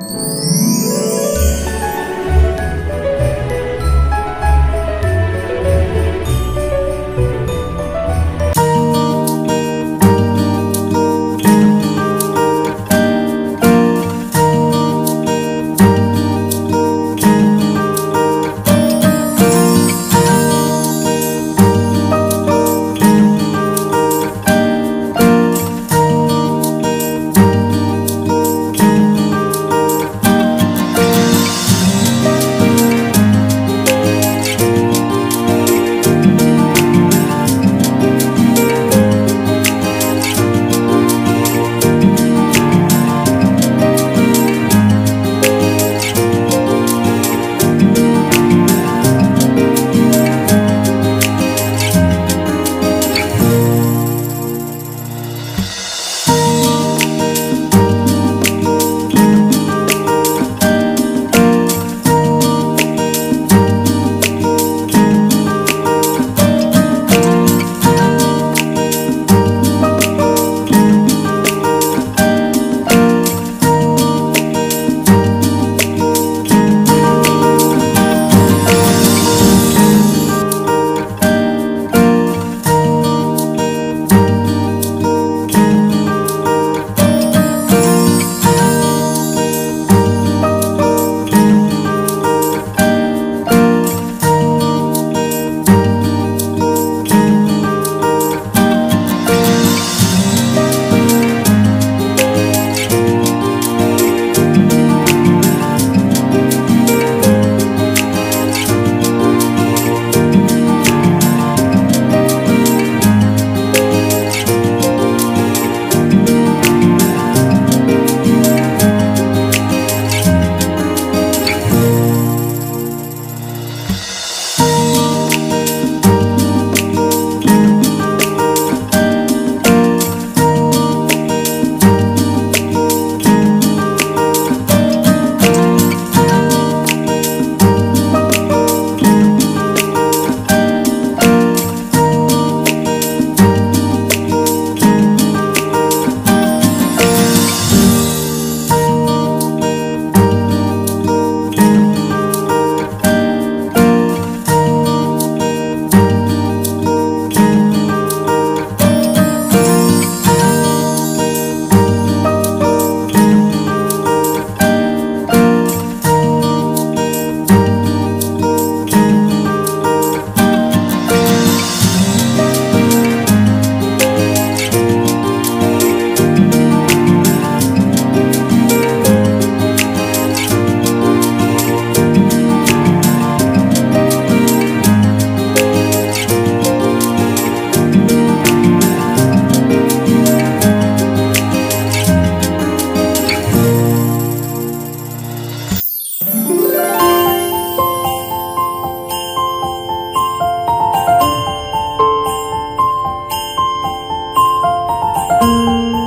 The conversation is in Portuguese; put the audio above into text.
嗯。Música